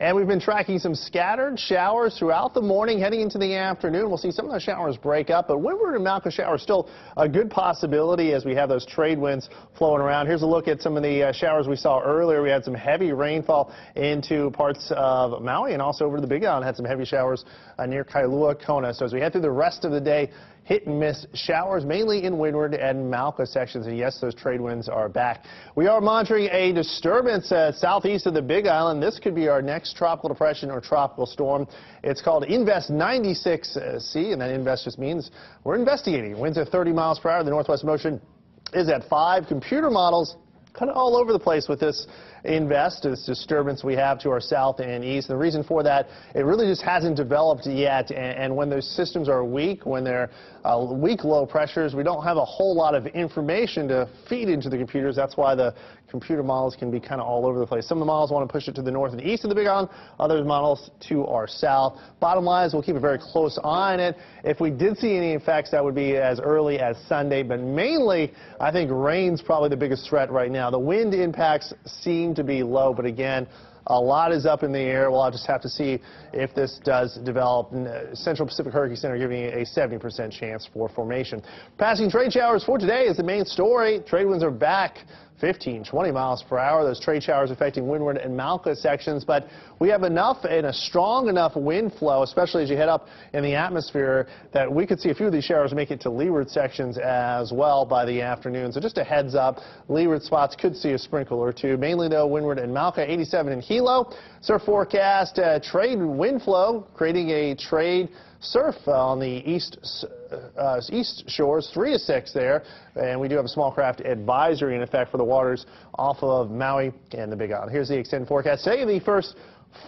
And we've been tracking some scattered showers throughout the morning, heading into the afternoon. We'll see some of those showers break up, but Windward and mauka showers still a good possibility as we have those trade winds flowing around. Here's a look at some of the uh, showers we saw earlier. We had some heavy rainfall into parts of Maui and also over to the Big Island. Had some heavy showers uh, near Kailua Kona. So as we head through the rest of the day, hit and miss showers, mainly in Windward and mauka sections. And yes, those trade winds are back. We are monitoring a disturbance uh, southeast of the Big Island. This could be our next tropical depression or tropical storm. It's called Invest 96C, and that invest just means we're investigating. Winds at 30 miles per hour. The northwest motion is at 5. Computer models kind of all over the place with this invest, this disturbance we have to our south and east. The reason for that, it really just hasn't developed yet. And, and when those systems are weak, when they're uh, weak low pressures, we don't have a whole lot of information to feed into the computers. That's why the computer models can be kind of all over the place. Some of the models want to push it to the north and east of the Big Island, other models to our south. Bottom line is we'll keep a very close eye on it. If we did see any effects, that would be as early as Sunday, but mainly I think rain's probably the biggest threat right now. The wind impacts seem seem to be low, but again, a lot is up in the air. We'll just have to see if this does develop. Central Pacific Hurricane Center giving a 70% chance for formation. Passing trade showers for today is the main story. Trade winds are back 15, 20 miles per hour. Those trade showers affecting Windward and mauka sections, but we have enough and a strong enough wind flow, especially as you head up in the atmosphere, that we could see a few of these showers make it to leeward sections as well by the afternoon. So just a heads up, leeward spots could see a sprinkle or two. Mainly though, Windward and mauka, 87 in Hilo. Surf forecast, uh, trade wind flow, creating a trade surf on the east uh, east shores, 3 to 6 there. And we do have a small craft advisory in effect for the waters off of Maui and the Big Island. Here's the extended forecast. Today, the first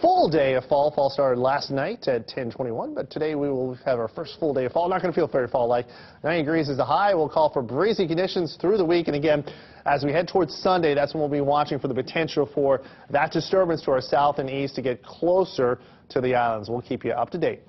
full day of fall. Fall started last night at 1021, but today we will have our first full day of fall. Not going to feel very fall-like. 90 degrees is the high. We'll call for breezy conditions through the week. And again, as we head towards Sunday, that's when we'll be watching for the potential for that disturbance to our south and east to get closer to the islands. We'll keep you up to date.